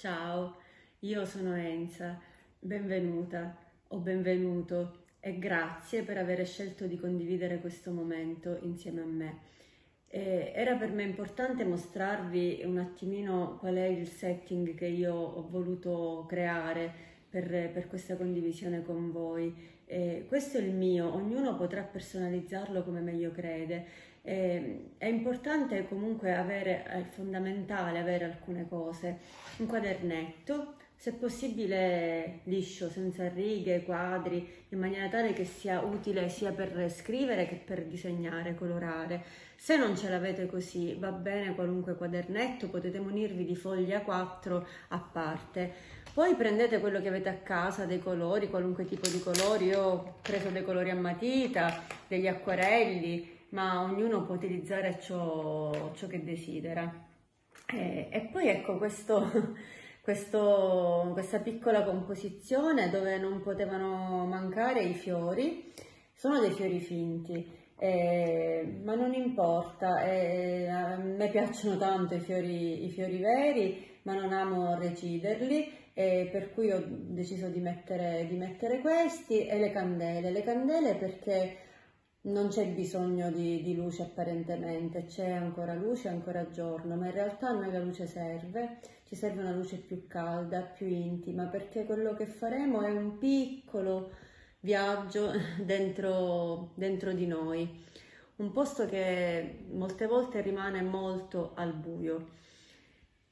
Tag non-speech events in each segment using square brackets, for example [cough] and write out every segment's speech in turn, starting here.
Ciao, io sono Enza, benvenuta o benvenuto e grazie per aver scelto di condividere questo momento insieme a me. E era per me importante mostrarvi un attimino qual è il setting che io ho voluto creare per, per questa condivisione con voi. E questo è il mio, ognuno potrà personalizzarlo come meglio crede. E, è importante comunque avere, è fondamentale avere alcune cose, un quadernetto, se possibile liscio, senza righe, quadri, in maniera tale che sia utile sia per scrivere che per disegnare, colorare. Se non ce l'avete così, va bene qualunque quadernetto, potete munirvi di foglie a 4 a parte. Poi prendete quello che avete a casa, dei colori, qualunque tipo di colori. Io ho preso dei colori a matita, degli acquarelli, ma ognuno può utilizzare ciò, ciò che desidera. E, e poi ecco questo questo, questa piccola composizione dove non potevano mancare i fiori. Sono dei fiori finti, eh, ma non importa, eh, a me piacciono tanto i fiori, i fiori veri, ma non amo reciderli, eh, per cui ho deciso di mettere, di mettere questi e le candele. Le candele perché non c'è bisogno di, di, luce apparentemente, c'è ancora luce, ancora giorno, ma in realtà a noi la luce serve, ci serve una luce più calda, più intima, perché quello che faremo è un piccolo viaggio [laughs] dentro, dentro di noi, un posto che molte volte rimane molto al buio.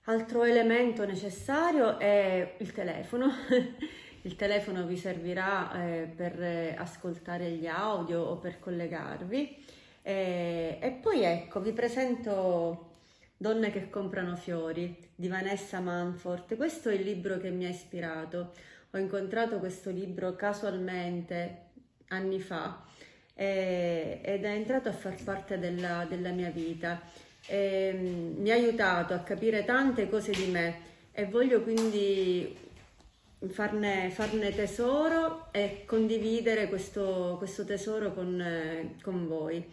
Altro elemento necessario è il telefono. [laughs] Il telefono vi servirà eh, per ascoltare gli audio o per collegarvi. E, e poi ecco, vi presento Donne che comprano fiori di Vanessa Manfort. Questo è il libro che mi ha ispirato. Ho incontrato questo libro casualmente anni fa e, ed è entrato a far parte della, della mia vita. E, mi ha aiutato a capire tante cose di me e voglio quindi farne, farne tesoro e condividere questo, questo tesoro con, eh, con voi.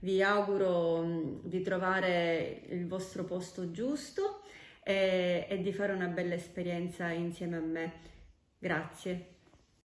Vi auguro mm, di trovare il vostro posto giusto e, e di fare una bella esperienza insieme a me. Grazie.